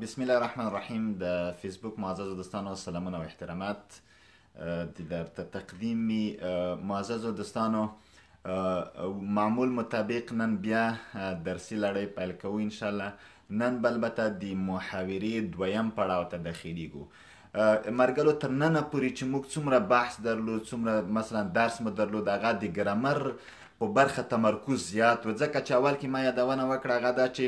بسم الله الرحمن الرحیم د فیسبوک معزز دوستانو سلامونه او احترامات دی در تقدیمی معزز دوستانو معمول مطابق نن بیا درسی لړۍ پیل کوو ان شاء الله نن بلبته د محاورې دویم پړاو ته داخلیږو مرګلو تر ننه پورې چې موږ څومره بحث درلود څومره مثلا درس مو درلود هغه د ګرامر په برخه تمرکز زیات و ځکه چې اول کې ما یادونه وکړه هغه دا چې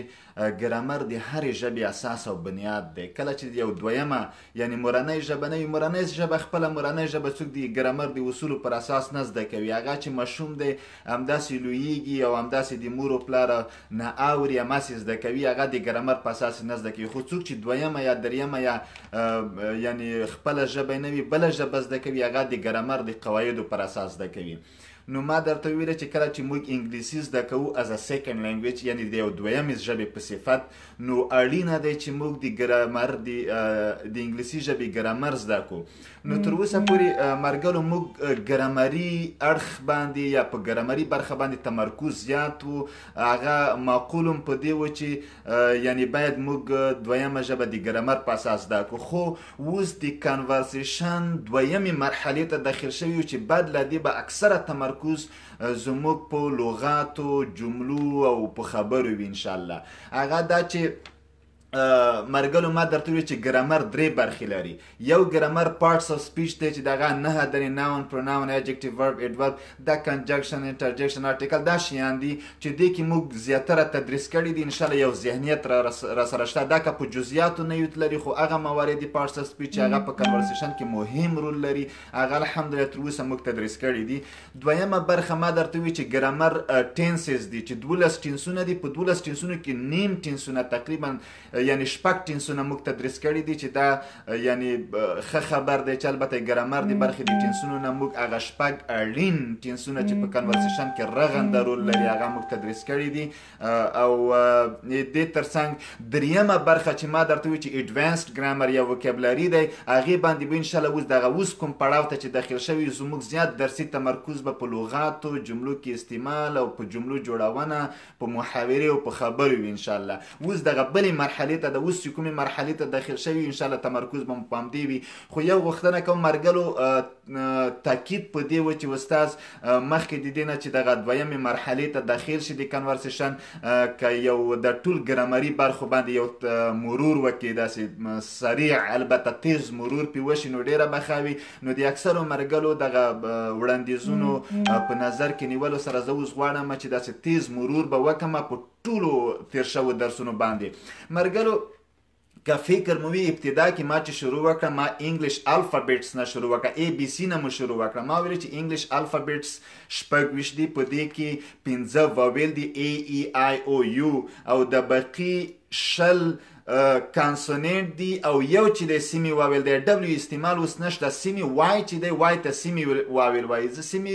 ګرامر د هرې ژبې اساس او بنیاد دی کله چې یو دویمه یعنی مورنۍ ژبه نه وي مورنۍ ژبه خپله مورنۍ ژبه څوک د ګرامر د اصولو پر اساس نه زده کوي هغه چې ماشوم دی همداسې لوییږي او همداسې د مور و پلار نه آوري یا ماسې زده کوي هغه د ګرامر په اساس نه زده کوي خو څوک چې دویمه یا دریمه یا یعنی خپل ژبه نه وي بل ژبه زده کوي هغه د ګرامر د قواعدو پر اساس زده کوي نو ما درته ویل چې کله چې موږ انګلیسي زده کوو از ا سیکنډ لانګویج یعنی د یو دویمې ژبې په صفت نو اړینه دی چې موږ د ګرامر د د انګلیسي ژبې ګرامر زده کو نو تر اوسه پورې مرګلو موږ ګرامري اړخ باندې یا په ګرامري برخه باندې تمرکز زیات وو هغه معقول هم په دې و چې یعنی باید موږ دویمه ژبه د ګرامر په اساس زده کړو خو اوس د کنورسیشن دویمې مرحلې ته داخل شوي یو چې بعد له دې به اکثره تمرکز زموږ په لغاتو جملو او په خبرو وي انشاءالله هغه دا چې مرګلو ما درته وی چې ګرامر درې برخې لري یو ګرامر پارټس اف سپیچ دی چې دغه نه درې ناون پروناون ایډجکټیو ورب ایډورب دا کنجکشن انټرجکشن آرټیکل دا شیان دي چې دې کې موږ زیاتره تدریس کړي دي ان شاء الله یو ذهنیت را, را سره شته دا که په جزئیاتو نه یوت لري خو هغه موارد پارټس اف سپیچ هغه په کنورسیشن کې مهم رول لري هغه الحمدلله تر اوسه موږ تدریس کړي دي دویمه برخه ما درته وی چې ګرامر ټینسز دي چې دولس ټینسونه دي په دولس ټینسونو کې نیم ټینسونه تقریبا یعنی شپږ ټینسونه موږ تدریس کړي دي چې دا یعنی ښه خبر دی چې البته ګرامر دی برخې دي ټینسونو نه موږ هغه شپږ اړین ټینسونه چې په کنورسیشن کې رغنده رول لري هغه موږ تدریس کړي دي او دې ترڅنګ دریمه برخه چې ما درته وی چې ایډوانسډ ګرامر یا وکابلری دی هغه باندې به ان شاء الله اوس دغه اوس کوم پړاو ته چې داخل شوی زموږ زیات درسي تمرکز به په لغاتو جملو کې استعمال او په جملو جوړونه په محاوره او په خبرو وي ان شاء الله اوس دغه بلې مرحله ته د اوس کومې مرحله ته داخل شوی ان شاء الله تمرکز به پام دی وي خو یو غوښتنه کوم مرګلو تاکید په دې و چې استاد مخکې د دې نه چې دغه دویمې مرحلې ته دخیل شي د کنورسیشن که یو د ټول ګرامري برخو باندې یو مرور وکړي داسې سریع البته تیز مرور پې وشي نو ډیره بخاوي نو د اکثرو مرګلو دغه وړاندیزونو په نظر کې نیولو سره زه اوس غواړم چې داسې تیز مرور به وکم په ټولو تیر شوو درسونو باندې مرګلو که فکر مو وي ابتدا کې ما چې شروع وکړه ما انګلیش الفابیټس نه شروع وکړه ای بی سی نه مو شروع وکړه ما ویل چې انګلیش الفابیټس شپږ ویشت دي په دې کې پنځه واویل دي ای ای آی او یو او د بقي شل کانسوننټ دی او یو چې د سیمی واویل دی ډبلیو استعمال اوس نشته سیمی وای چې دی وای ته سیمی واویل وای زه سیمی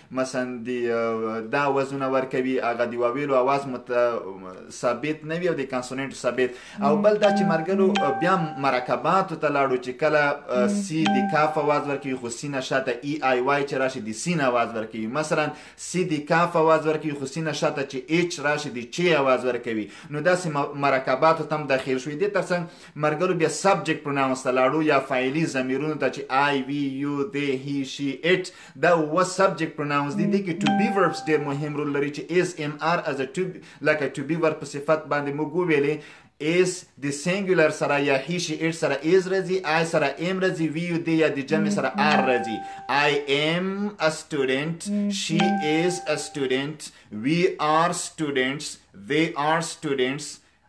مثلا دی دا وزونه ورکوي هغه دی ویلو اواز مت ثابت نه وي او د کانسوننت ثابت او بل دا چې مرګلو بیا مرکبات ته لاړو چې کله سی د کاف اواز ورکوي خو سینه شاته ای آی وای چې راشي د سین اواز ورکوي مثلا سی د کاف اواز ورکوي خو سینه شاته چې ایچ راشي د چی اواز ورکوي نو داسې مرکبات ته هم داخل شوي دي ترڅنګ مرګلو بیا سبجیکټ پروناونس ته لاړو یا فاعلی ضمیرونو ته چې آی وی یو دی هی شي ایټ دا و سبجیکټ پروناونز دي دي کې ټو بي وربس ډیر مهم رول لري چې از ام ار از ټو لکه ټو بي ورب په صفت باندې موږ ویلې از د سنګولر سره یا هی شي اټ سره از راځي آی سره ام راځي وی یو دی یا د جمع سره ار راځي آی ام ا سټوډنټ شي از ا سټوډنټ وی ار سټوډنټس دی ار سټوډنټس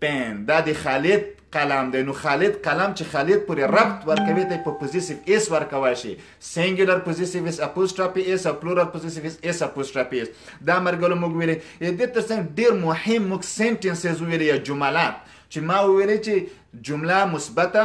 پین دا د خالد قلم دی نو خالد قلم چې خالد پورې ربط ورکوي ته په پوزیسیو اس ورکوي شي سنګولر پوزیسیو اس اپوستروفي اس او پلورل پوزیسیو اس اس اپوستروفي اس دا مرګلو موږ ویلې د دې ترڅنګ ډیر مهم موږ سنټنسز ویلې یا جملات چې ما ویلې چې جمله مثبته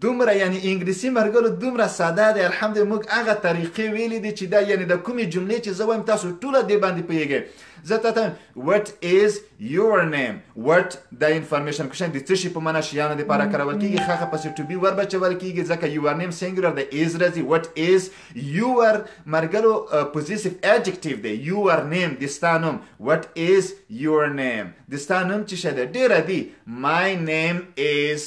دومره یعنی انګلیسی مرګلو دومره ساده دی الحمد موږ هغه طریقې ویلې دي چې دا یعنی د کومې جملې چې زه وایم تاسو ټوله دې باندې پوهیږئ زه تاسو وټ ایز یور نیم وټ د انفارمیشن کوشن د څه شي په معنا شیانو د لپاره کارول کیږي خخه پسې ټو بي ور بچول کیږي ځکه یور نیم سنګولر د ایز راځي وټ ایز یور مرګلو پوزیسیف اډجکټیو دی یور نیم د ستانوم وټ ایز یور نیم د ستانوم چې شه ده ډیره دی مای نیم ایز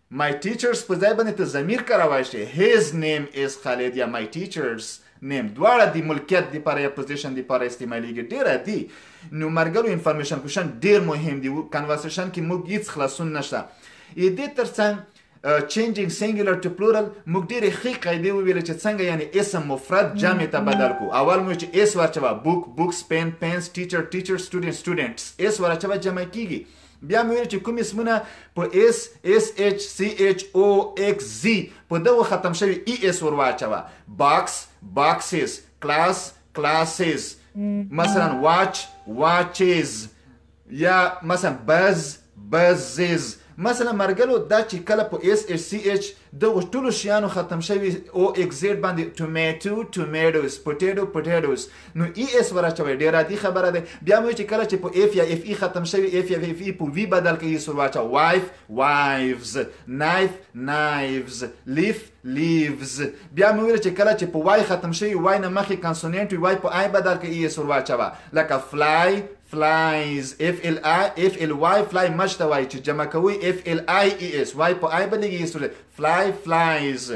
My teachers په ځای باندې ته ضمیر کاروای شي His name is خالد یا my teachers نیم دواړه د ملکیت لپاره یا پوزیشن لپاره استعمالیږي ډیر عادي نو مرګرو انفارمیشن کوشن ډیر مهم دی کنورسیشن کې موږ هیڅ خلاصون نشته ای دې ترڅنګ چینجینګ سنګولر ټو پلورل موږ ډېرې ښې قاعدې وویلې چې څنګه یعنی اسم مفرد جمع ته بدل کو اول مو چې اس ورچوه بوک بوکس پین پینس ټیچر ټیچر سټوډنټ سټوډنټس اس ورچوه جمع کیږي بیا مې ویل چې کوم اسمونه په اس اس ایچ سی ایچ او ایکس زی په دغه ختم شوی ای اس ور واچوه باکس باکسز کلاس کلاسز مثلا واچ واچز یا مثلا بز بزز مثلا مرګلو دا چې کله په اس ایچ سی ایچ د اوس ټولو شیانو ختم شوی او ایکزیټ باندې ټومیټو ټومیټوز پټیټو پټیټوز نو ای e اس وراچوي ډیر عادي خبره ده بیا مو چې کله چې په ایف یا ایف ای e ختم شوی ایف یا ایف ای e په وی بدل کوي سور واچا وایف وایفز نایف نایفز لیف لیفز بیا مو ویل چې کله چې په وای ختم شوی وای نه مخې کنسوننټ وی وای په آی بدل کوي ای اس ور واچوه لکه فلای فلایز اف ال آی اف ال وای فلای مچ ته وای چې جمع کوي اف ال آی ای اس وای په آی بدلږي اس فلای فلایز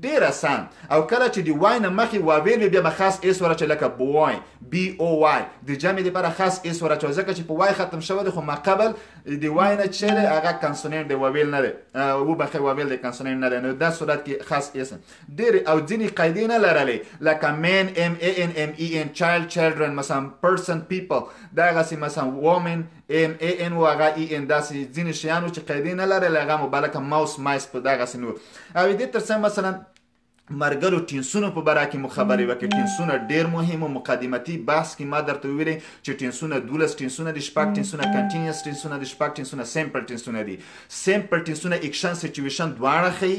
ډیر اسان او کله چې دی وای نه مخې واویل بیا به خاص اس ورچ لکه بوای بی او وای د جمع لپاره خاص اس ورچ ځکه چې په وای ختم شوی دی خو ما قبل دی وای نه چې هغه کنسوننت دی واویل نه دی و بخې واویل دی کنسوننت نه دی نو دا صورت کې خاص اس ډېرې او ځینې قاعدې نه لرلې لکه مین ام ای ان ام ای ان چایلډ چیلډرن مثلا پرسن پیپل دغسې مثلا وومن ام ای ان و هغه ای ان داسې ځینې شیانو چې قاعدې نه لرلې هغه مو بلکه ماوس مایس په دغسې نور او دې تر څنګ مثلا مرګرو ټینسونو په برا کې مو خبرې وکړې ټینسونه ډیر مهم او مقدمتي بحث کې ما درته ویلې چې ټینسونه دولس ټینسونه دي شپږ ټینسونه کنټینیوس ټینسونه دي شپږ ټینسونه سیمپل ټینسونه دي سیمپل ټینسونه اکشن سچویشن دواړه ښیي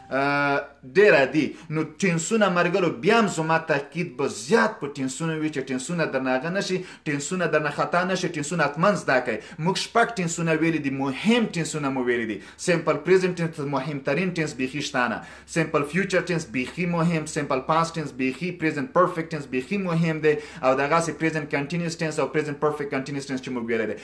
ډیر عادي نو ټینسونه مرګلو بیا هم زما تاکید به زیات په ټینسونه وي چې ټینسونه درنه هغه نشي ټینسونه درنه خطا نشي ټینسونه اتمن زده کړئ موږ شپږ ټینسونه ویلي دي مهم ټینسونه مو ویلي دي سمپل پریزنټ ټینس مهم ترین ټینس بیخي شتانه سمپل فیوچر ټینس بیخي مهم سمپل پاست ټینس بیخي پریزنټ پرفیکټ ټینس بیخي مهم دی او دغه سي پریزنټ کنټینیوس ټینس او پریزنټ پرفیکټ کنټینیوس ټینس چې موږ ویلي دي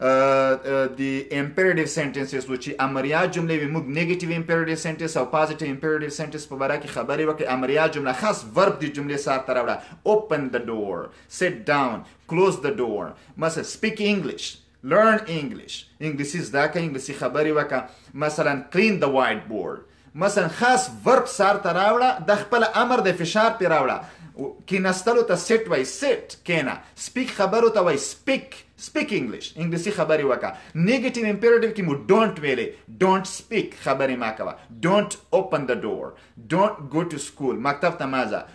دی امپیریټیو سنټنسز و چې امریا جمله وي موږ نیگیټیو امپیریټیو سنټنس او پازیټیو امپیریټیو سنټنس په باره کې خبرې وکړې امریا جمله خاص ورب دی جملې سره ته راوړه اوپن د ډور سیټ ډاون کلوز د ډور مثلا سپیک انګلیش لرن انګلیش انګلیسي زده کړه انګلیسي خبرې وکړه مثلا کلین د وایټ بورډ مثلا خاص ورب سر ته راوړه د خپل امر د فشار پې راوړه کیناستلو ته سیټ وای سیټ کینا سپیک خبرو ته وای سپیک سپیک انګلیش انګلیسي خبرې وکا نیگیټیو امپیریټیو کې مو ډونټ ویلې ډونټ سپیک خبرې ما کوه ډونټ اوپن د ډور ډونټ ګو ټو سکول مکتب ته مازه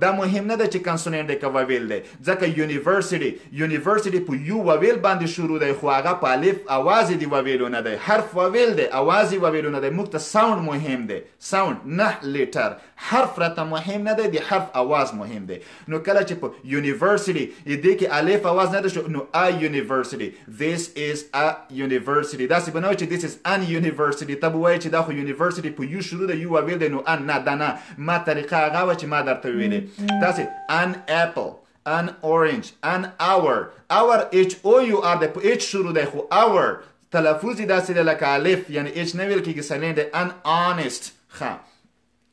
دا مهم نه دی چې کنسونینټ دی که وویل دی ځکه یونیورسټی، University، په یو وویل باندی شروع دی خو هغه په الف اواز دی وویلو نه دی حرف وویل دی اواز یی وویلو نه دی موږ ته ساونډ مهم دی ساونډ نه لیټر حرف راته مهم نه دی د حرف اواز مهم دی نو کله چې په یونیورسټی، University، دی کې الف اواز نه دی شو نو آی یونیورسټی، University، This is a university داسې بنوي چې this is an university ته وایي چې دا خو یونیورسيټي په یو شروع ده یو ویل دی نو ان نه دا نه ما طریقه هغه و چې ما درته ویلې تاسې an apple an orange an hour hour h o u r د په h شروع دی خو hour تلفظ داسې لکه الف یعنی h نه ویل کېږي سلین دی an honest ښه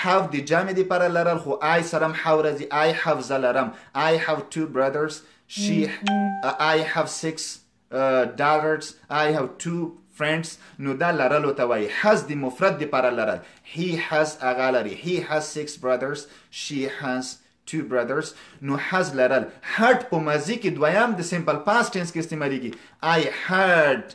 هف د جمع د پاره لرل خو آی سرم هف رزی آی هف زه لرم آی هف تو برادرز شی آی هف سکس ډالرز آی هف تو فرندز نو دا لرلو ته وایي هز د مفرد د پاره لرل هی هز هغه لري هی هز سکس برادرز شی هز two brothers نو has لرل had په ماضی کې دویم د سیمپل پاست ټینس کې استعمالیږي I had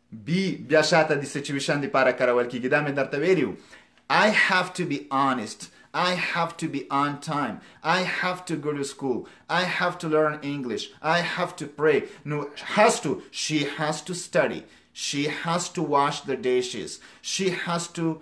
Be biashata di situation di para karavalki gidame darta veriu. I have to be honest. I have to be on time. I have to go to school. I have to learn English. I have to pray. No, has to. She has to study. She has to wash the dishes. She has to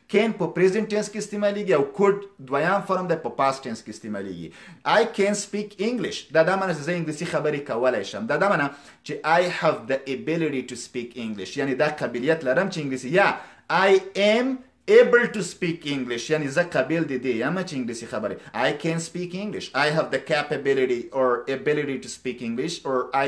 کین په پریزنټ ټینس کې استعمالیږي او کوډ دویم فرم دی په پاست ټینس کې استعمالیږي آی کین سپیک انګلیش دا دا معنی چې زه انګلیسي خبرې کولای شم دا دا معنی چې آی هاف د ابیلیټي ټو سپیک انګلیش یعنی دا قابلیت لرم چې انګلیسي یا آی ایم able to speak English یعنی زه قابل دی دی یم چې انګلیسي خبرې I can speak English I have the capability or ability to speak English or I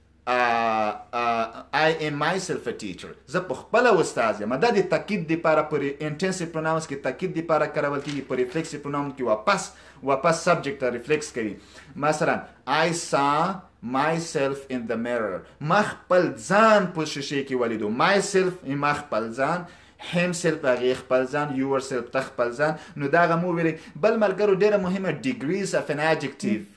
آه آه آی ایم مای سیلف ا ټیچر زه په خپله استاد یم دا د تاکید لپاره پر انټنسیو پروناونس کې تاکید لپاره کارول کیږي پر ریفلیکسیو پروناون کې واپس واپس سبجیکټ ته ریفلیکس کوي مثلا آی سا مای سیلف ان د میرر ما خپل ځان په شیشه کې ولیدو مای سیلف ما خپل ځان هم سیلف هغه خپل ځان یور سیلف ته خپل ځان نو دا غمو ویلې بل ملګرو ډیره مهمه ډیګریز اف ان اډجکټیو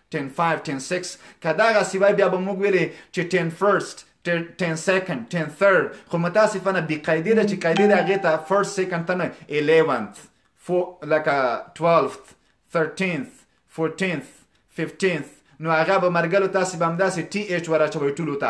ټېن فایف ټېن سکس که دغسې وای بیا به موږ ویلې چې ټېن فرسټ ټېن سیکنډ ټېن ثرډ خو متاسفانه بې قاعدې ده چې قاعدې د هغې ته فرسټ سیکنډ ته نه الیونث لکه ټوالفت ثرټینث فورټینث ففټینث نو هغه به مرګلو تاسې به همداسې ټي ایچ وراچوئ ټولو ته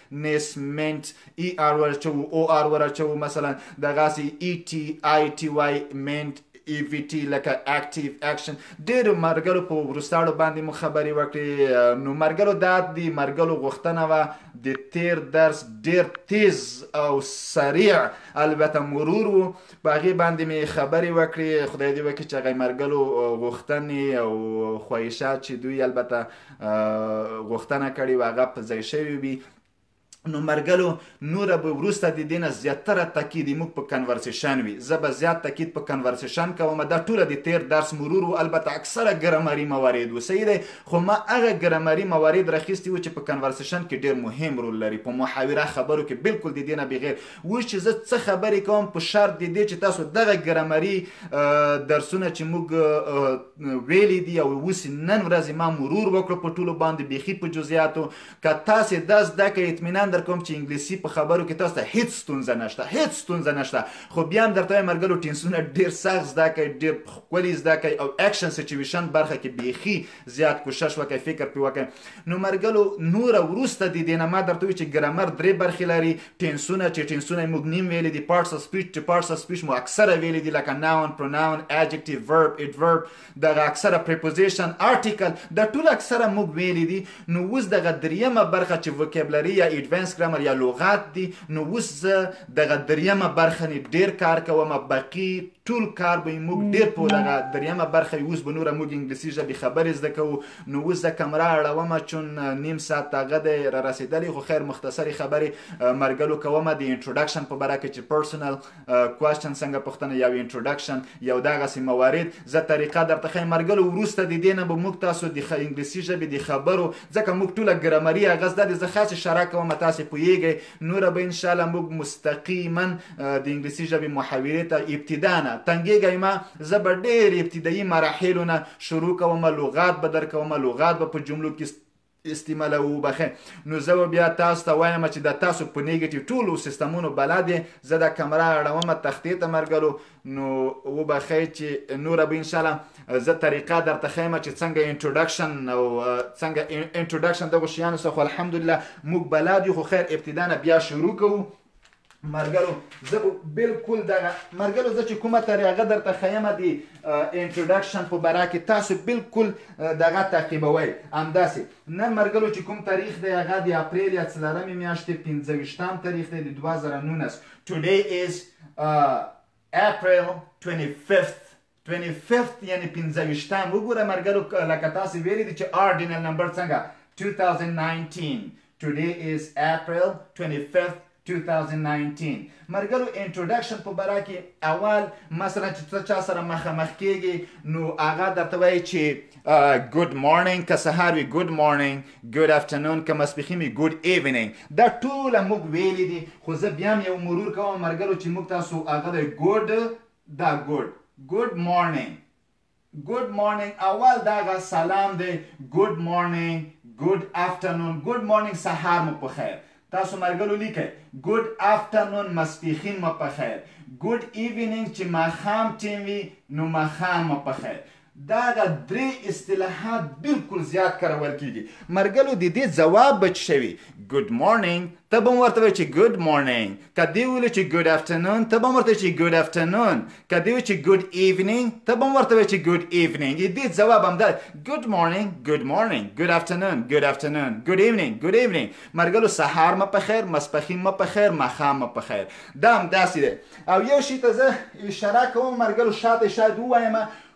نیس مینټ ای آر ورچوو او آر ورچوو مثلا دغاسی ای ټی آی ټی وای مینټ ای وی ټی لکه اکټیو اکشن ډیر مرګلو په ورستاړو باندې مو خبرې وکړې نو مرګلو دا دی مرګلو غوښتنه وه د تیر درس ډیر تیز او سریع البته مرور وو په هغه باندې می خبرې وکړې خدای دې وکړي چې هغه مرګلو غوښتنې او خواهشات چې دوی البته غوښتنه کړې وه هغه په ځای شوې وي نو مرګلو نور به ورسته د دینه زیاتره تاکید موږ په کنورسیشن وي زه به زیات تاکید په کنورسیشن کوم دا ټوله د تیر درس مرور او البته اکثره ګرامري موارد و صحیح دی خو ما هغه ګرامري موارد راخیستي و چې په کنورسیشن کې ډیر مهم رول لري په محاوره خبرو کې بالکل د دینه بغیر اوس چې زه څه خبرې کوم په شرط د دې چې تاسو دغه ګرامري درسونه چې موږ ویلي دي او اوس نن ورځ ما مرور وکړو په ټولو باندې بیخي په جزئیاتو که تاسو دا زده کړئ اطمینان در کوم چې انګلیسي په خبرو کې تاسو ته هیڅ ستونزه نشته هیڅ ستونزه نشته خو بیا هم درته وایم مرګلو ټینسونه ډېر سخت زده کړئ ډېر ښکلي زده کړئ او اکشن سچویشن برخه کې بیخي زیات کوشش وکړئ فکر پې وکړئ نو مرګلو نوره وروسته دي دینه ما درته وی چې ګرامر درې برخې لري ټینسونه چې ټینسونه موږ نیم ویلې دي پارټس اف سپیچ چې پارټس اف سپیچ مو اکثره ویلې دي لکه ناون پروناون اډجکټیو ورب اډورب دغه اکثره پریپوزیشن آرټیکل دا ټول اکثره موږ ویلې دي نو اوس دغه دریمه برخه چې وکیبلری یا ایډوانس ګرامر یا لغات دي نو اوس زه دغه دریمه برخه نه ډیر کار کوم بقی ټول کار به موږ ډیر په دغه دریمه برخه اوس به نور موږ انګلیسي ژبه خبرې زده کوو نو اوس زه کمره اړوم چون نیم ساعت هغه دی را رسیدلی خو خیر مختصری خبرې مرګلو کوم د انټروډکشن په برخه کې پرسونل کوېشن څنګه پښتنه یو انټروډکشن یو دغه سي موارد زه طریقه درته خې مرګلو ورسته د دینه به موږ تاسو د انګلیسي ژبه د خبرو ځکه موږ ټوله ګرامري هغه زده د زه خاصه شرح کوم تاسو پویږئ نوره به انشاءالله موږ مستقیما د انګلیسي ژبې محاورې ته ابتدا نه تنګېږی ما زه به ډېر ابتدایي مراحلو نه شروع کوم لغات به در کوم لغات به په جملو کې استعمال او بخې نو زه به بیا تاسو ته وایم چې د تاسو په نیګټیو ټولو سیستمونو بلد زه د کمره اړوم تختې ته مرګلو نو وبخی چی نوره به انشاءالله زه طریقه درته خیمه چې څنګه انټروډکشن او څنګه انټروډکشن دغه شیانو څخه الحمدلله موږ بلاد یو خو خیر ابتدا نه بیا شروع کوو مرګرو زه بالکل دغه مرګرو زه چې کومه طریقه درته خیمه دی انټروډکشن په برا کې تاسو بالکل دغه تعقیبوي همداسې نن مرګرو چې کوم تاریخ دی هغه د اپریل یا څلورمې میاشتې پنځه ویشتم تاریخ دی د دوه زره نولس Today is uh, April 25th 25th یعنی 25 تام وګوره مرګرو لکه تاسو ویلي دي چې آرډینل نمبر څنګه 2019 Today is April 25th 2019 مرګرو انټروډکشن په برا کې اول مثلا چې ته چا سره مخامخ کیږي نو هغه درته وایي چې ګډ مارنینګ که سهار وي ګډ مارنینګ ګډ افټرنون که مسپښي مي ګډ ایوننګ دا ټوله موږ ویلي دي خو زه بیا هم یو مرور کوم مرګرو چې موږ تاسو هغه دی ګډ دا ګډ ګډ مارننګ ګډ مارننګ اول دغه سلام دی ګډ مارننګ ګډ افټرنون ګډ مارننګ سهار مو په خیر تاسو مرګلو لیکه ګډ افټرنون مسپیخین مو په خیر ګډ ایوننګ چې ماخام ټیم وي نو ماخام مو په خیر دغه درې اصطلاحات بلکل زیات کارول کیږي مرګلو د دې ځواب به څه وي ګډ مارنینګ ته به ورته وایي چې ګډ مارنینګ که دې ویل چې ګډ افټرنون ته به ورته چې ګډ افټرنون که دې چې ګډ ایونینګ ته به ورته وایي چې ګډ ایونینګ دې ځواب هم ده ګډ مارنینګ ګډ مارنینګ ګډ افټرنون ګډ افټرنون ګډ ایونینګ ګډ ایونینګ مرګلو سهار مې په خیر مسپخین مې په خیر ماښام مې په خیر دا هم داسې ده او یو شي ته زه اشاره کوم مرګلو شاته یې شاید ووایم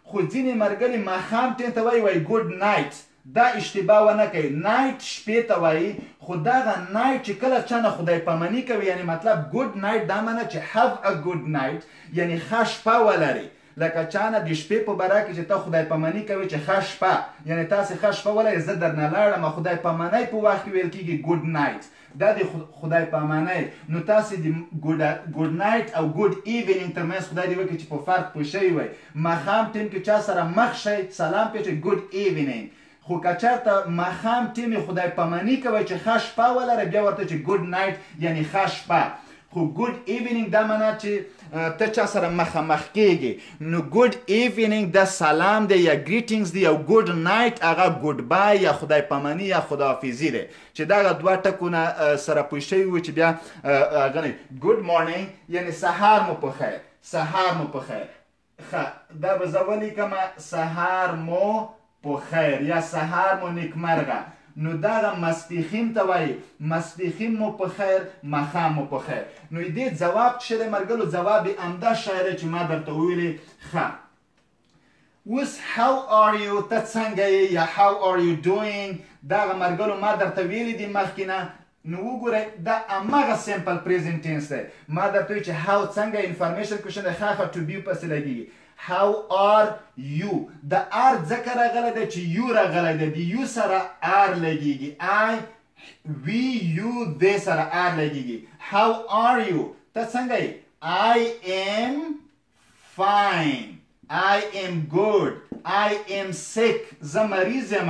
خو ځینې مرګلي ماښام ټین ته وایي وایي ګوډ نایټ دا اشتباه ونه کوي نایټ شپې ته وایي خو دغه نایټ چې کله چا نه خدای پمني کوي یعنې مطلب ګوډ نایټ دا معنی چې هاف ا ګوډ نایټ یعنې ښه شپه ولرې لکه چا نه د شپې په باره کې چې ته خدای پمني کوې چې ښه شپه یعنې تاسې ښه شپه ولرئ زه درنه لاړم خدای پمنۍ په وخت کې ویل کیږي ګوډ نایټ دا د خدای پمنۍ نو تاسې د ګوډ نایټ او ګوډ ایوننګ تر منځ خدای دې وکړي چې په فرق پوه شوي وئ ماښام ټیم کې چا سره مخ شئ سلام پېټئ ګوډ ایوننګ خو که چرته ماښام ټيمې خدای پماني کوی چې ښه شپه ولره بيا ورته چې ګوډ نايټ يعنې ښه شپه خو ګوډ ايويننګ دا مانا چې ته چا سره مخامخ کيږې نو ګوډ ايويننګ دا سلام دی يا ګريټينګز دی او ګوډ نايټ هغه ګوډ بای يا خدای پماني يا خداحافظي دی چې دغه دوه ټکونه سره پوه شوي وو چې بيا هغه ګوډ مارنينګ يعنې سهار مو په خير سهار مو په خير ښه دا به زه ولیکم سهار مو په خیر یا سهار مو نیکمرغه نو دغه مسپیخین ته وایي مسپیخین مو په خیر مخام مو په خیر نو دې ځواب کښې دی مرګلو ځواب یې همدا شی دی چې ما درته ویلې ښه اوس how are you ته څنګه یې یا how are you doing دغه مرګلو ما درته ویلې دي مخکې نه نو وګورئ دا هماغه سمپل پریزینټ ټینس دی ما درته ویل چې هاو څنګه انفارمیشن کوشن دی خا خا ټو بیو پسې لګیږي هاو آر یو د آر ځکه راغلی دی چې یو راغلی دی د یو سره آر لګیږي آی وی یو د سره آر لګیږي هاو آر یو ته څنګه یې آی ایم فاین آی ایم ګوډ آی ایم سیک زه مریض یم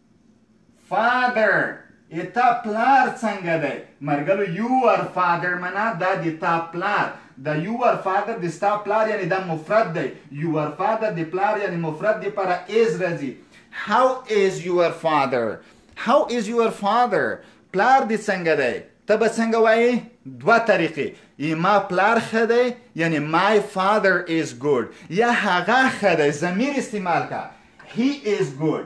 Father، ای تا پلار څنګه دی؟ مرګلو، Your father منا دا د تا پلار. د Your father د ستا پلار یعنی دا مفرد دی. Your father د پلار یعنی مفرد د پاره is راځي. How is your father؟ How is your father؟ پلار دې څنګه دی؟ ته به څنګه وایې؟ دوه طریقې ما پلار ښه دی یعنی my father is good یا هغه ښه دی ضمیر استعمال کا he is good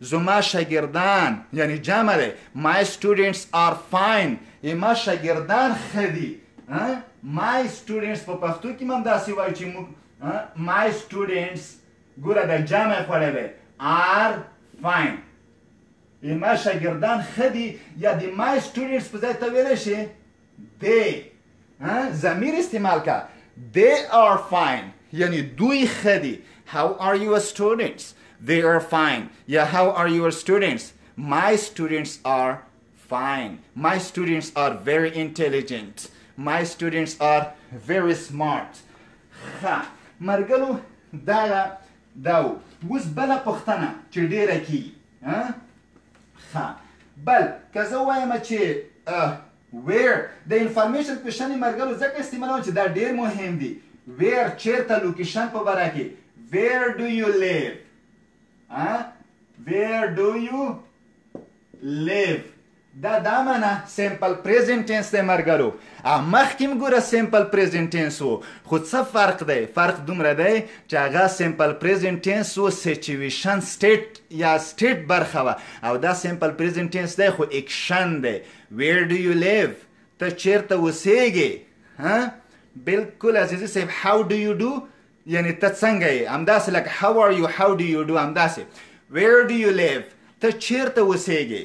زما شاګردان یعنی جمع دی my students are fine اما شاګردان ښه دي my students په پښتو کې هم داسې وایي چې موږ my students ګوره د جمع خوړی دی are fine اما شاګردان ښه دي یا د my students په ځای ته ویلی شي دی زمیر استعمال کا دی آر فاین یعنی دوی ښه دي هاو آر یور سټوډنټس دی آر فاین یا هاو آر یور سټوډنټس مای سټوډنټس آر فاین مای سټوډنټس آر ویری انټیلیجنټ مای سټوډنټس آر ویری سمارټ ښه مرګلو دا دا اوس بله پوښتنه چې ډیره کیږي ښه بل که زه وایم چې ویر د انفارمیشن پیشنې مرګلو ځکه استعمالوم چې دا ډیر مهم دی ویر چیرته لوکیشن په باره کې ویر ډو یو لیو ویر ډو یو لیو دا دا معنی سمپل پریزنټ ټینس دی مرګرو او مخکې هم ګوره سمپل پریزنټ ټینس وو خو څه فرق دی فرق دومره دی چې هغه سمپل پریزنټ ټینس وو سچویشن سټیټ یا سټیټ برخه وه او دا سمپل پریزنټ ټینس دی خو اکشن دی ویر ډو یو لیو ته چیرته اوسېږې ها بالکل عزیزي صاحب هاو ډو یو ډو یعنی ته څنګه یې همداسې لکه هاو آر یو هاو ډو یو ډو همداسې ویر ډو یو لیو ته چیرته اوسېږې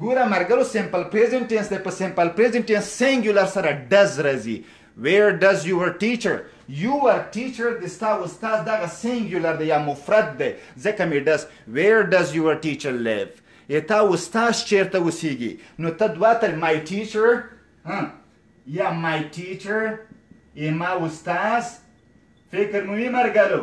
ګوره مرګرو سمپل پریزنټ ټینس دی په سمپل پریزنټ ټینس سنګولر سره ډز راځي ویر ډز یور ټیچر یور ټیچر د ستا استاد دغه سنګولر دی یا مفرد دی ځکه مې ډز ویر ډز یور ټیچر لیو ای تا استاد چیرته اوسیږي نو ته دوه تل مای ټیچر یا مای ټیچر ای ما استاد فکر مو وی مرګلو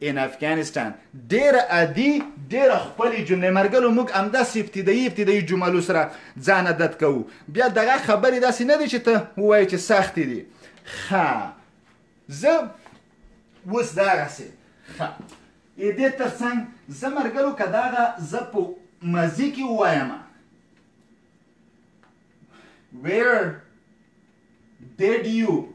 ان افغانستان ډیره عادی ډیره خپلی جمله مرګلو موږ همداسې ابتدایي ابتدایي جملو سره ځان عادت کوو بیا دغه خبرې داسې نه دی چې ته ووایې چې سختې دي ښه زه اوس دغسې ښه ای دې ترڅنګ زه مرګلو که دغه زه په ماضي کې ووایم Where did you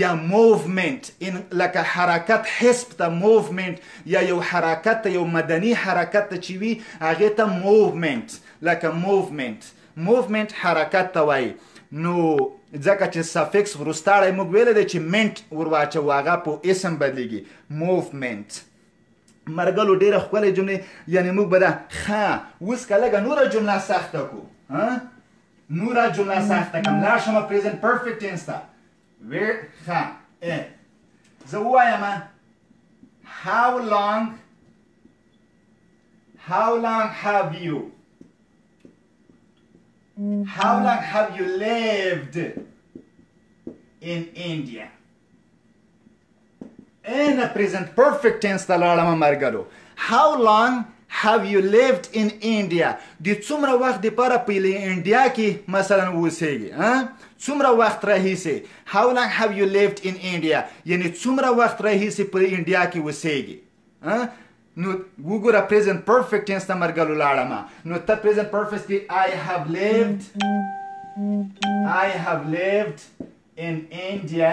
یا موومنټ ان لکه حرکت حزب ته موومنټ یا یو حرکت ته یو مدني حرکت ته چې وي هغې ته موومنټ لکه موومنټ موومنټ حرکت ته وایي نو ځکه چې سفکس وروستاړی موږ ویلی دی چې منټ ورواچوو هغه په اسم بدلیږي موومنټ مرګلو ډیره ښکلې جمله یعنی موږ به دا ښه اوس که لږه نوره جمله سخته کو نوره جمله سخته کم لاړ شم پریزنټ پرفیکټ ټینس ته ویر ښه زه ووایم how long how long have you How long have you lived in India? نه پریزنت پرفیکټ ټینس ته لاړم مرګرو هاو لانګ هاو یو لیفډ ان انډیا د څومره وخت لپاره په انډیا کې مثلا اوسېږي څومره وخت راهیسې هاو لانګ هاو یو لیفډ ان انډیا یعنی څومره وخت راهیسې په انډیا کې اوسېږي نو وګوره پریزنت پرفیکټ ټینس ته مرګلو لاړم نو ته پریزنت پرفیکټ کې آی هاف لیفډ آی هاف لیفډ ان انډیا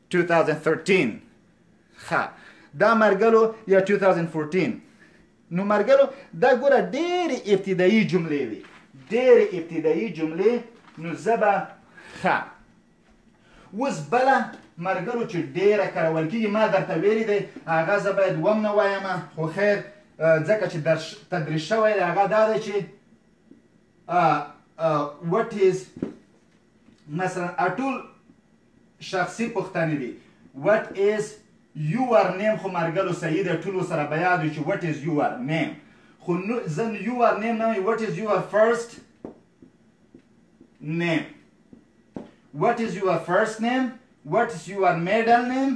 2013 ښه دا مرګلو یا 2014 نو مرګلو دا ګوره ډېرې ابتدایي جملې وي ډېرې ابتدایي جملې نو زه به ښه اوس بله مرګلو چې ډېره کارول کېږي ما درته ویلي دی هغه زه باید وم نه وایم خو خیر ځکه چې تدریس شوی دی هغه دا دی چې وټ ایز مثلا اټول شخصي پوښتنې دي وټ ایز یور نیم خو مرګلو صحیح دی ټولو سره به یاد وي چې وټ ایز یور نیم خو زن یور نیم نه وایي وټ ایز یور فرست نیم وټ ایز یور فرست نیم وټ ایز یور میډل نیم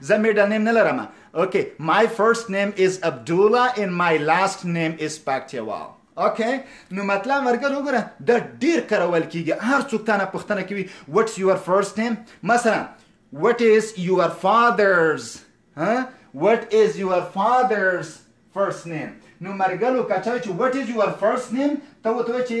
زه میډل نیم نه لرم اوکې مای فرست نیم از عبدالله ان مای لاست نیم از پکتیوال اوکې نو مطلب مرګر وګوره دا ډیر کارول کیږي هر څوک تانه پوښتنه کوي واتس یور فرست نیم مثلا وات از یور فادرز ها وات از یور فادرز فرست نیم نو مرګلو کچا چې وات از یور فرست نیم ته وته چې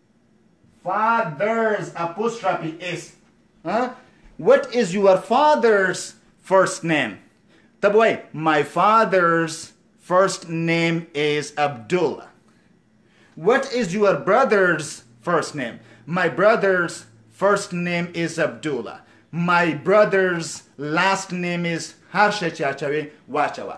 father's apostrophe is. Huh? What is your father's first name? طب My father's first name is Abdullah. What is your brother's first name? My brother's first name is Abdullah. My brother's last name is هر شی چې اچوي واچوه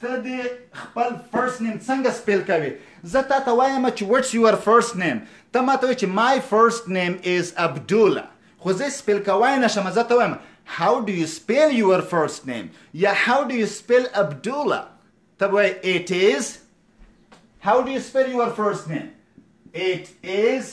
ته دې خپل فرست نیم څنګه سپیل کوې زه تا ته وایم چې وټس یور فرست نیم ته ما ته وایې چې مای فرست نیم از عبدالله خو زه سپیل کوای نه شم زه ته وایم هاو ډو یو سپیل یور فرست نیم یا هاو ډو یو سپیل عبدالله ته به وایې ایټ از هاو ډو یو سپیل یور فرست نیم ایټ از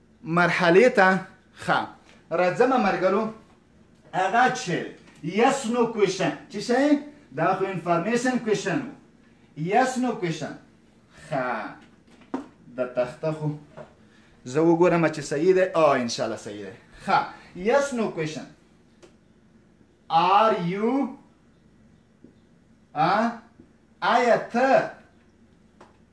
مرحلې ته ښه راځمه مرګرو هغه چې یس نو کویشن چې شي دا خو انفارمیشن کویشن وو یس نو کویشن ښه د تخته خو زه وګورم چې صحیح دی او ان شاء الله صحیح دی ښه یس نو کوېشن آر یو ا آیا ته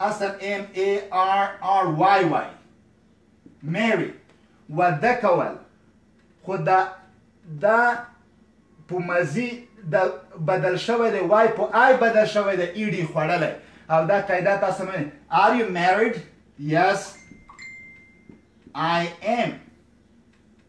اصل MARRYY Marry واده کول خو دا دا په مزی د بدل شوی دی وای په آی بدل شوی دی ای ډی خوړلی او دا قاعده تاسو مې Are you married? Yes I am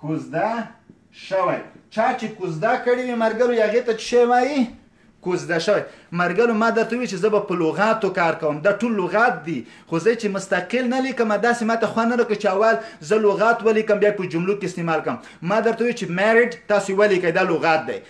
کوزده شوی چا چې کوزده کړې وي مرګلو یا هغې ته چې شی وایي کوزده شوی مرګلو ما درته وویل چې زه به په لغاتو کار کوم دا ټول لغات دي خو زه چې مستقل نه لیکم داسې ما ته خوند نه راکوي چې اول زه لغات ولیکم بیا په جملو کې استعمال کړم ما درته وویل چې میرډ تاسو ولیکئ دا لغات دی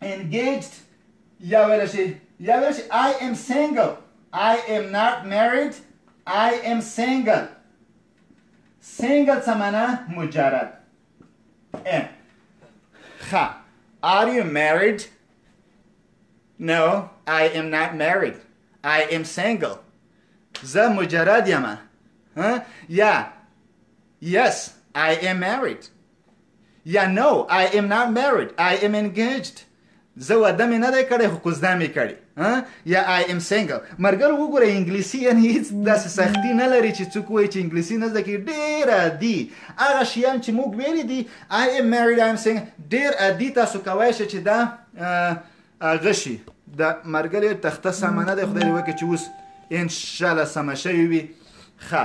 engaged. Ya verashi. Ya verashi. I am single. I am not married. I am single. Single samana mujarad. M. Ha. Are you married? No, I am not married. I am single. The mujarad yama. Huh? Yeah. Yes, I am married. یا نو آی ایم ناټ میریډ آی ایم انګیجډ زه واده مې نه دی کړی خو کوزده مې کړې یا آی ایم سنګل مرګر وګوره انګلیسي یعنی هیڅ داسې سختی نه لري چې څوک وایي چې انګلیسي نه زده کړي ډېر عادي هغه شیان چې موږ ویلي دي آی ایم میریډ آی ایم سنګل ډېر عادي تاسو کوی شئ چې دا هغه شي د مرګلې تخته سمه نه دی خدای دې وکړي چې اوس انشاءالله سمه شوې وي ښه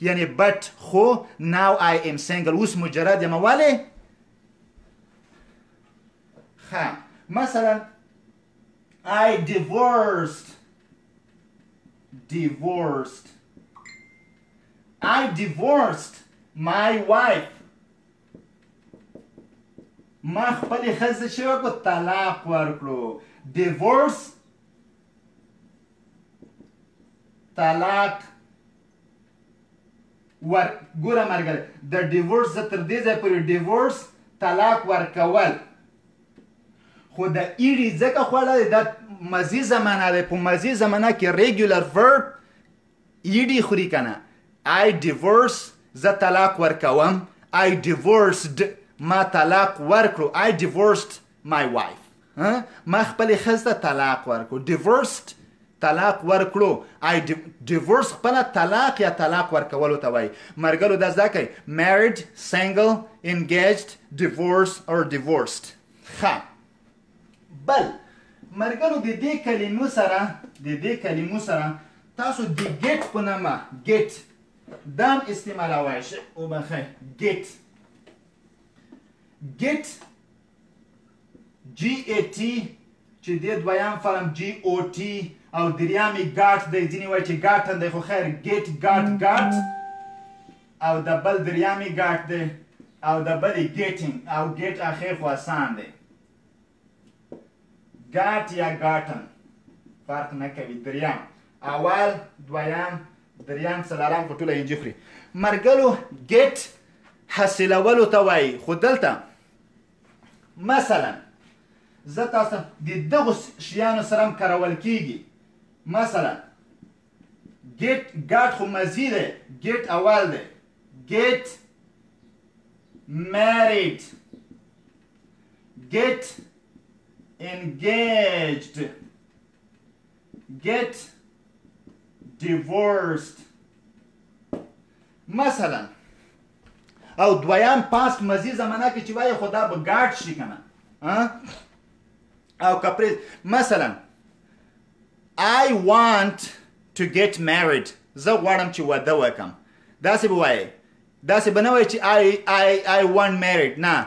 یعنی بټ خو ناو آی ایم سنګل اوس مجرد یم ولی خا مثلا I divorced divorced I divorced my wife ما خپل خزه چې وکړو طلاق ورکړو divorce طلاق ور ګوره مرګره د ډیورس زه تر دې ځای پورې ډیورس طلاق ورکول خو د ایډي ځکه خوړه دی دا مزي زمانه دی په مزي زمانه کې ریګولر ورب ایډي خوري که نه آی ډیورس زه طلاق ورکوم آی ډیورسډ ما طلاق ورکړو آی ډیورسډ مای وایف ما خپلې ښځې ته طلاق ورکړو ډیورسډ طلاق ورکړو آی ډیورس خپله طلاق یا طلاق ورکولو ته وایي مرګلو دا زده کوي میریډ سنګل انګیجډ ډیورس اور ډیورسډ ښه بل مرګلو د دې کلمو سره د دې کلمو سره تاسو د ګیټ په نامه ګیټ دام استعمالوای شئ وبخښئ ګیټ ګیټ جی ای ټی چې دې دویم فرم جی او ټی او دریامې ګاټ دی ځینې وایي چې ګاټن دی خو خیر ګیټ ګاټ ګاټ او د بل دریامې ګاټ دی او د بلې ګیټینګ او ګیټ اخیر خو اسان دی ګاټ یا ګاټن فرق نه کوي دریم اول دویم دریم څلارم خو ټوله انجي خوري مرګلو ګیټ حاصلولو ته وایي خو دلته مثلا زه تاسو د دغه شیانو سره هم کارول کیږي مثلا ګیټ ګاټ خو مزي دی ګیټ اول دی ګیټ میریډ ګیټ انګیجډ ګیټ ډیورسډ مثلا او دویم پاس مزي زمانہ کې چې وایي خدا به ګاډ شي کنه او کپریز مثلا I want to get married زه غواړم چې واده وکم داسې به وایي داسې به نه وایي چې I, I, I want married نه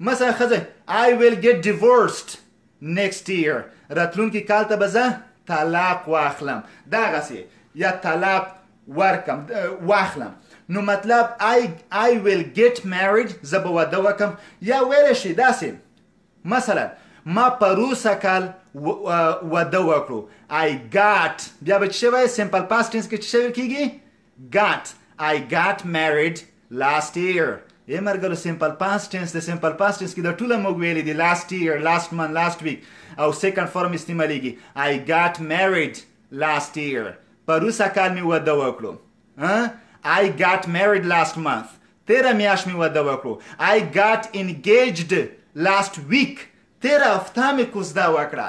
مثلا ښځه I will get divorced next year راتلونکي کال ته به زه طلاق واخلم دغسې یا طلاق ورکم واخلم نو مطلب I, I will get married زه به واده وکم یا ویلی شي داسې مثلا ما پروسه کال واده وکړو I got بیا به چې شوی سمپل پاست ټینس کې چې شوی کېږي Got I got married last year اے مرګرو سمپل پاست ټینس د سمپل پاست ټینس کې د ټوله موږ ویلې دي لاست ایئر لاست من لاست ویک او سیکنډ فارم استعمالیږي آی ګاټ میریډ لاست ایئر پروسه کال می وده وکړو آی ګاټ میریډ لاست منث تیره میاش می وده وکړو آی ګاټ انګیجډ لاست ویک تیره هفته می کوزده وکړه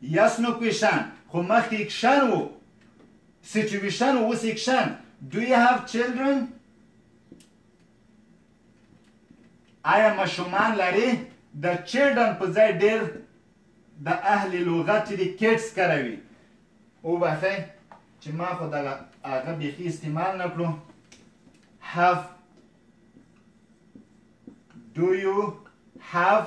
یس نو کویشن خو مخکې ایکشن وو سیچویشن وو اوس ایکشن Do you have children? آیا ماشومان لري د چیلډرن په ځای ډیر د اهل لغت چې د کیټس کاروي وبخښئ چې ما خو دغه هغه بیخي استعمال نه کړو have do you have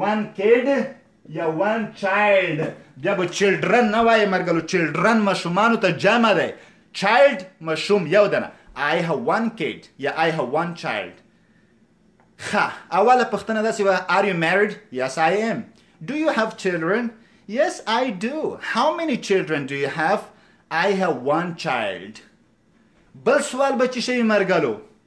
ون کېډ یا ون چایلډ بیا به چیلډرن نه وایې مرګلو چیلډرن ماشومانو ته جمع دی چایلډ ماشوم یو دنه آی هو ون کېډ یا آی هو ون چایلډ ښه اوله پوښتنه داسې وه آر یو میریډ یس آی ایم ډو یو هاف چیلډرن یس آی ډو هاو مینی چیلډرن ډو یو هاف آی هاو ون چایلډ بل سوال به چې شوي مرګلو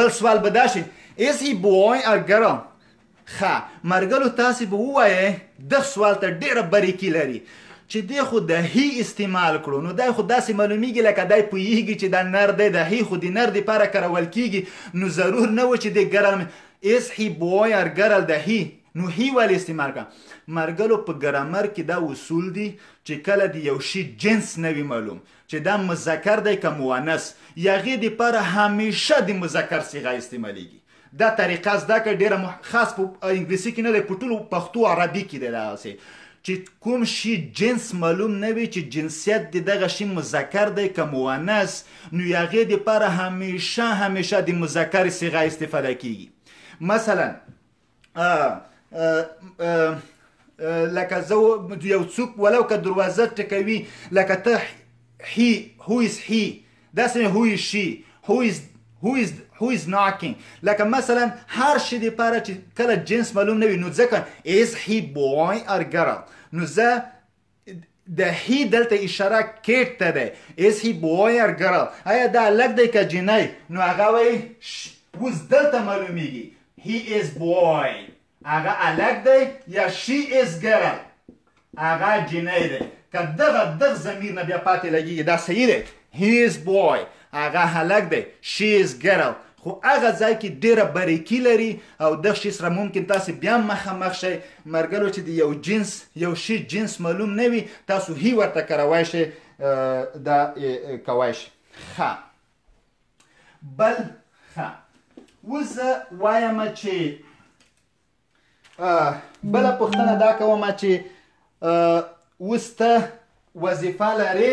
بل سوال به دا شي ایس هی بوای ار ګرل ښه مرګلو تاسو به ووایې د سوال ته ډیره بریکی لري چې دی خو د هی استعمال کړو نو دای خو داسې معلومیږي لکه دای پوهیږي چې دا نر دی د هی خو د نر لپاره کارول کیږي نو ضرور نه و چې د ګرل ایس هی بوای ار ګرل د هی نو هی ولې استعمال کړه مرګلو په ګرامر کې دا اصول دي چې کله د یو شي جنس نه وي معلوم چې دا مذکر دی که مؤنث یاغې د پر همیشه د مذکر صیغه استعمالیږي دا طریقه زده که ډیره مح... خاص په انګلیسي کې نه دی په ټولو پښتو عربي کې دی دغسې چې کوم شي جنس معلوم نه وي چې جنسیت د دغه شي مذکر دی که مؤنث نو هغې دپاره همیشه همیشه د مذکر صیغه استفاده کیږي مثلا لکه زه یو څوک ولو که دروازه ټکوي لکه ته هی هو از هی داسې هو از شي هو از who is who is knocking لکه مثلا هر شي د پاره چې کله جنس معلوم نه وي نو ځکه is he boy or girl نو زه د هی دلته اشاره کیټ ته ده اس هی بوای ار ګرل آیا دا لګ دی که جنای نو هغه وای اوس دلته معلومیږي هی از بوای هغه الګ دی یا شی از ګرل هغه جنای دی که دغه دغ زمیر نه بیا پاتې لګیږي دا صحیح دی هی از بوای هغه هلک دی شي از ګرل خو هغه ځای کې ډیره بریکی لري او دغه شي سره ممکن تاسو بیا مخامخ شئ مرګلو چې د یو جنس یو شي جنس معلوم نه وي تاسو هی ورته کروای شئ دا کوای شئ ښه بل ښه اوس زه وایم چې بله پوښتنه دا کوم چې اوس ته وظیفه لرې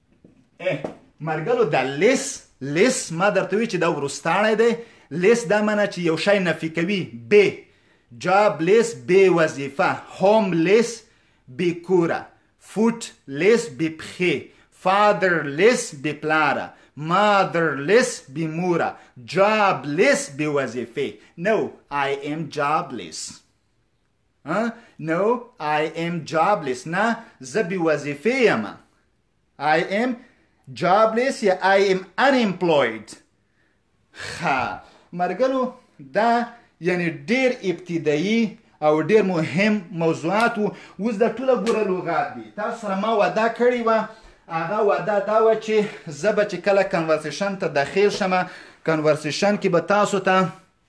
مرګلو د لیس لیس ما درته وی چې دا ورستاړی دی لیس دا معنی چې یو شی نفي کوي به جاب لیس به وظیفه هوم لیس به کوره فوټ لیس به پخې فادر لیس به پلاره مادر لیس به موره جاب لیس به وظیفه نو آی ام جاب لیس No, I am jobless. نه زه بی وظیفه یم. I am jobless یا I am unemployed. ښه مرګلو دا یعنی ډیر ابتدایی او ډیر مهم موضوعات وو اوس دا ټوله ګوره لغات دي تاسو سره ما وعده کړې وه هغه وعده دا وه چې زه به چې کله کنورسیشن ته داخل شم کنورسیشن کې به تاسو ته تا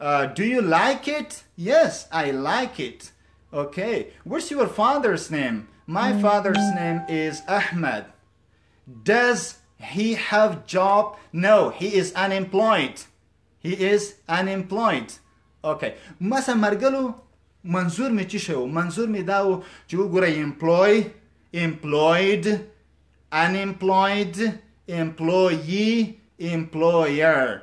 Uh, do you like it? Yes, I like it. Okay, what's your father's name? My mm. father's name is Ahmed. Does he have job? No, he is unemployed. He is unemployed. Okay, Masa Margalu منظور می چی شو منظور می دا و چې وګوره employ employed unemployed employee employer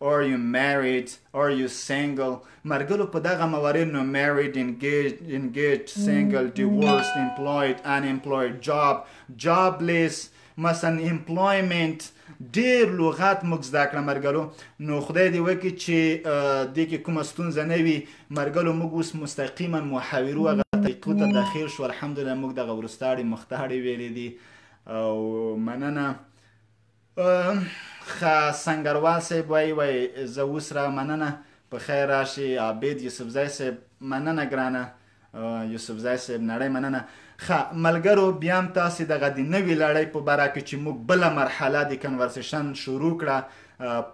Are you married? Are you single? مرګلو په دغه موارد نو married, engaged, engaged, single, divorced, employed, unemployed, job, jobless, مثلا employment ډیر لغات موږ زده کړه مرګلو نو خدای دې وکړي چې د کې کومه ستونزه نه وي مرګلو موږ اوس مستقیما محاورو هغه طریقو ته داخل شو الحمدلله موږ دغه ورستاړي مختاړي ویلې دي او مننه خه سنګروال صاحب وای وای زه اوس را مننه په خیر راشي عابد یوسفزای صاحب مننه ګرانه یوسفزای صاحب نړۍ مننه خه ملګرو بیا هم تاسو د غدي نوې لړۍ په باره کې چې موږ بل مرحله د کنورسیشن شروع کړه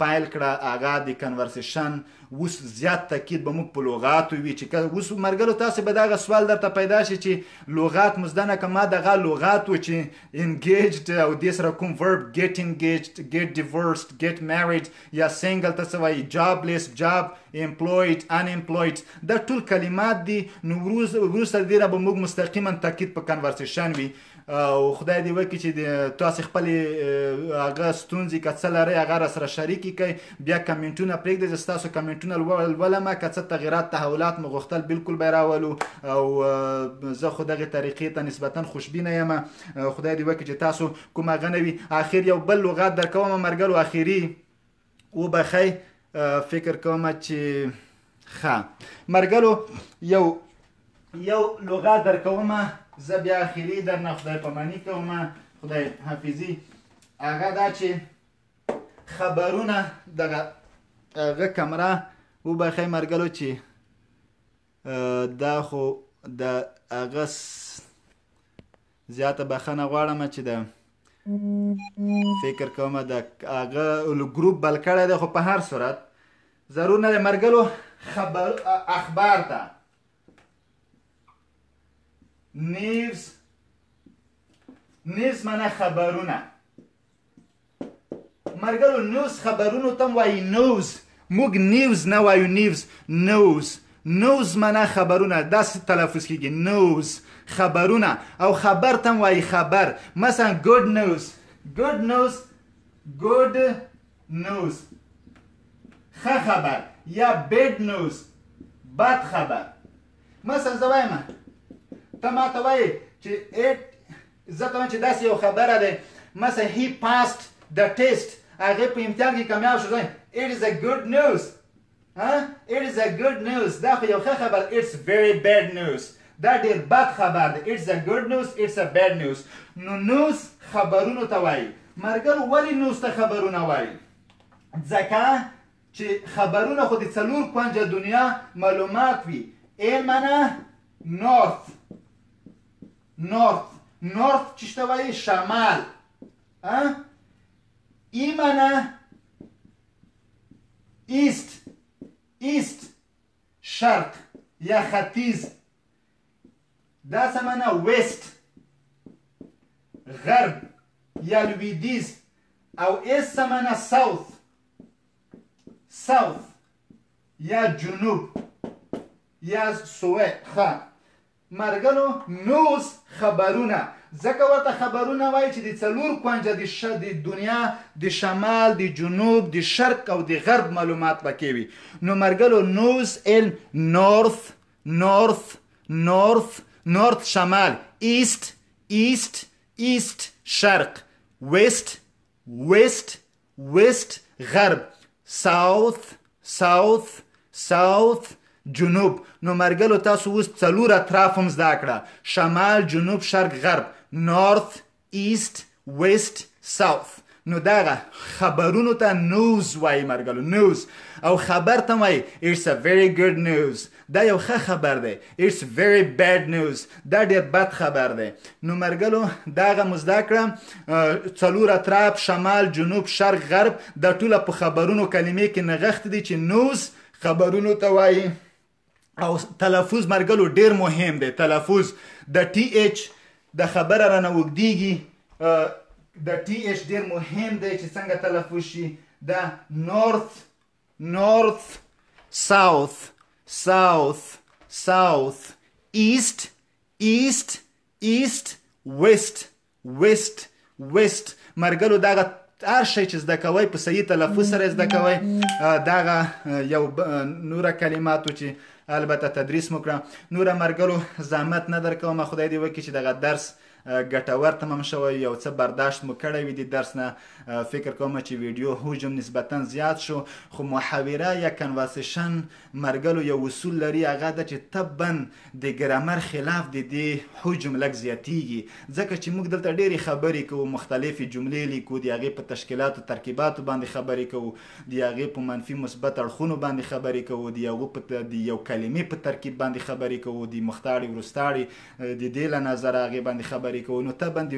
پایل کړه هغه د کنورسیشن اوس زیات تاکید به مو په لغاتو وي چې که اوس مرګلو تاسو به دغه سوال درته پیدا شي چې لغات مو زده نه که ما دغه لغات و چې انګیجډ او دې سره کوم ورب ګیټ انګیجډ ګیټ ډیورسډ ګیټ میریډ یا سنګل ته څه وایي جابلیس جاب امپلویډ ان امپلویډ دا ټول کلمات دي نو وروسته دې نه به موږ مستقیما تاکید په کنورسیشن وي او خدای دی وکړي چې تاسو خپل هغه ستونزې که څه لرئ هغه را سره شریکې کړئ بیا کمنټونه پرېږدئ زه ستاسو کمنټونه لولم که څه تغیرات تحولات مو غوښتل بالکل به راولو او زه خو دغه طریقې ته نسبتا خوشبینه یم خدای دی وکړي چې تاسو کوم هغه نه وي اخر یو بل لغات درکوم مرګلو اخیری وبخی فکر کوم چې ښه مرګلو یو یو لغات درکوم زه بیا اخیری درنه خدای پمانی کوم خدای حافظي هغه دا چې خبرونه دغه هغه کمره وبخی مرګلو چې دا خو د هغه زیاته بخنه غواړم چې د فکر کوم د هغه ګروپ بل کړی دی خو په هر صورت ضرور نه دی مرګلو خبر اخبار ته نیوز نیوز معنی خبرونه مرګرو نیوز خبرونو تم وایي نیوز موږ نیوز نه وایو نیوز نیوز نوز منا خبرونه داسې تلفظ کیږي نوز خبرونه او خبر تم وایي خبر مثلا ګډ نوز ګډ نوز ګډ نوز ښه خبر یا بد نوز بد خبر مثلا زه وایم ته ما ته وایې چې ایټ زه کوم چې داسې یو خبره دی مثلا he passed the test هغه په امتحان کې کامیاب شو it is a good news ها it is a good news دا خو یو ښه خبر it's very bad news دا ډیر بد خبر دی it's a good news it's a bad news نو نوز خبرونو ته وایي مرګر ولی نوز ته خبرونه وایي ځکه چې خبرونه خو د څلور کونجه دنیا معلومات وي ایمنه نورث نورث نورث چی ته وایي شمال ایمنه ایست ایست شرق یا ختیز دا څه معنا ویست غرب یا لویدیز او ایست څه معنا ساوث ساوث یا جنوب یا سوئ خا مرګنو نوز خبرونه ځکه ورته خبرونه وايي چې د څلور کونجه د شه د دنيا د شمال د جنوب د شرق او د غرب معلومات پکې وي نو مرګلو نوز علم نورث نورث نورث نورث شمال ایست ایست ایست شرق ویست ویست ویسټ، غرب، ساوث، South، ساوث، جنوب، نو مرګلو تاسو اوس څلور اطراف هم زده کړه، شمال، جنوب، شرق، غرب، نارث، ایسټ، ویسټ، ساوث. نو دغه خبرونو ته نوز وایي مرګلو، نوز، او خبر ته وایي It's a very good news. دا یو ښه خبر دی. It's very bad news. دا ډېر بد خبر دی. نو مرګلو داغه مو زده کړه څلور اطراف شمال جنوب شرق غرب دا ټوله په خبرونو کلمې کې نغښت دي چې نوز خبرونو ته وایي او تلفظ مرګلو ډېر مهم دی تلفظ د ټي ایچ د خبره رانه وګدیږي د ټي ایچ ډېر مهم دی چې څنګه تلفظ شي دا نورث North, South, South, South, East, East, East, West, West, West. مرګلو دغه هر شی چې زده کوئ په صحیح تلفظ سره زده کوئ دغه یو نوره کلماتو چې البته تدریس مو کړه نوره مرګلو زحمت نه درکوم خدای دې وکړي چې دغه درس ګټور تمام شوی یو څه برداشت مو کړی وی دی درس نه فکر کوم چی ویډیو حوجم نسبتا زیات شو خو محاوره یا کنواسیشن مرګلو یو اصول لری هغه ده چی طبعا دی ګرامر خلاف دی دی حوجم لږ زیاتیږی ځکه چی موږ دلته ډیری خبری کوو مختلفی جملی لیکو دی هغی په تشکیلاتو ترکیباتو باندی خبری کوو دی هغی په منفی مثبت اړخونو باندی خبری کوو دی هغو په دی یو کلمی په ترکیب باندی خبری کوو دی مختاړی وروستاړی د دې له نظره هغې باندې خبرې کوو نو طبعا د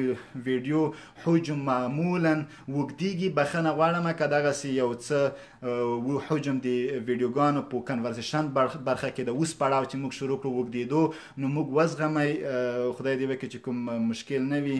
ویډیو حجم معمولا وګدیږي بخنه غواړم که دغه سی یو څه و حجم د ویډیوګانو په کنورزیشن برخه کې د اوس پړاو چې موږ شروع کړو وګدیدو نو موږ وزغمای خدای دې وکړي چې کوم مشکل نه وي